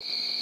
you